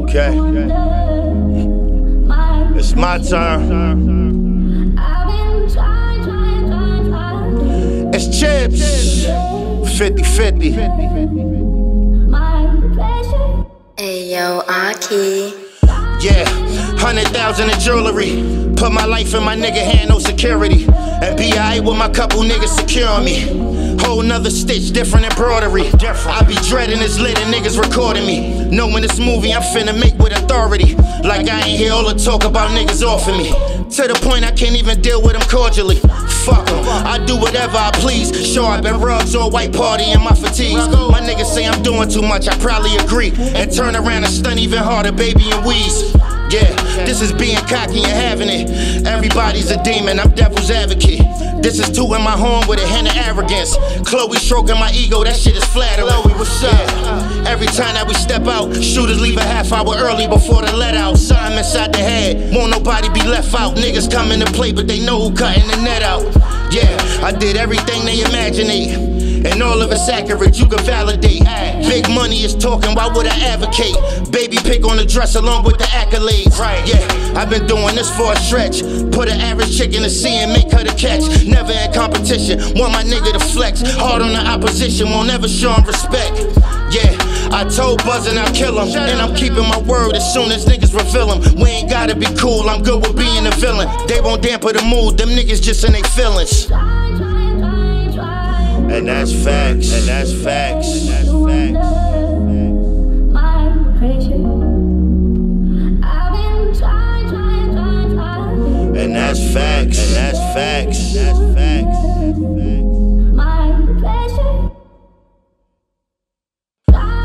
Okay. It's my turn. It's Chipps. 50 50. Ayo, Aki. Yeah, hundred thousand in jewelry. Put my life in my nigga hand, no security. And be alright with my couple niggas securing me. Whole nother stitch, different embroidery. I be dreading this lit and niggas recording me. Knowing this movie I'm finna make with authority. Like I ain't hear all the talk about niggas offing me. To the point I can't even deal with them cordially. Fuck 'em, I do whatever I please. Sure, I've rugs or white party in my fatigues. My niggas say I'm doing too much, I probably agree. And turn around and stun even harder, baby, and wheeze. Yeah, this is being cocky and having it. Everybody's a demon, I'm devil's advocate. This is two in my home with a hint of arrogance. Chloe stroking my ego, that shit is flattering. Chloe, what's up? Every time that we step out, shooters leave a half hour early before the let out. Sign inside the head, won't nobody be left out. Niggas coming to play, but they know who cutting the net out. Yeah, I did everything they imaginate. And all of it's accurate, you can validate. Big money talking, why would I advocate? Baby pick on the dress along with the accolades. Right. Yeah, I've been doing this for a stretch. Put an average chick in the sea and make her the catch. Never in competition, want my nigga to flex. Hard on the opposition, won't ever show him respect. Yeah, I told Buzzin' I'll kill him. And I'm keeping my word as soon as niggas reveal him. We ain't gotta be cool, I'm good with being a villain. They won't dampen the mood, them niggas just in their feelings. And that's facts. And that's facts. Facts. That's facts.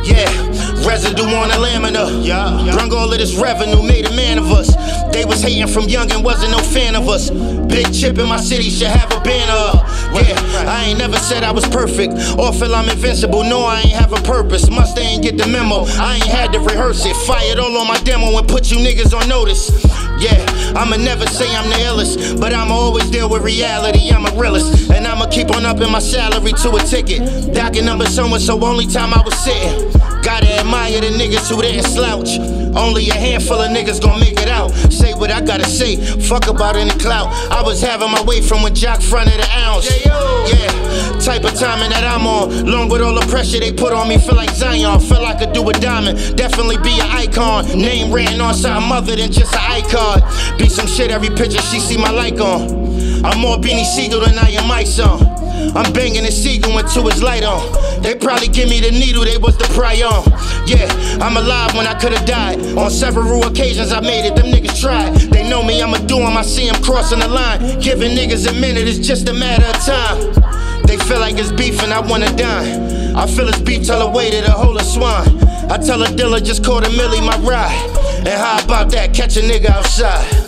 Yeah, residue on the lamina. Yeah, brung all of this revenue, made a man of us. They was hating from young and wasn't no fan of us. Big chip in my city should have a banner. Yeah, I ain't never said I was perfect or feel I'm invincible. No, I ain't have a purpose. Must ain't get the memo. I ain't had to rehearse it. Fired all on my demo and put you niggas on notice. Yeah, I'ma never say I'm the illest, but I'ma always deal with reality. I'm a realist, and I'ma keep on upping my salary to a ticket. Docking number someone, so only time I was sitting. Gotta admire the niggas who didn't slouch. Only a handful of niggas gon' make it out. Say what I gotta say, fuck about any clout. I was having my way from when Jock fronted the ounce. Timing that I'm on. Long with all the pressure they put on me, feel like Zion. Feel I could do a diamond, definitely be an icon. Name written on something other than just an icon. Be some shit every picture she see my like on. I'm more Beanie Sigel than I am my son. I'm banging the seagull until it's light on. They probably give me the needle, they was the pry on. Yeah, I'm alive when I could've died. On several occasions I made it, them niggas tried. They know me, I'ma do 'em, I see 'em crossing the line. Giving niggas a minute, it's just a matter of time. They feel like it's beef and I wanna dine. I feel it's beef, tell waiter to hold a swine. I tell a dealer just call a millie my ride. And how about that, catch a nigga outside?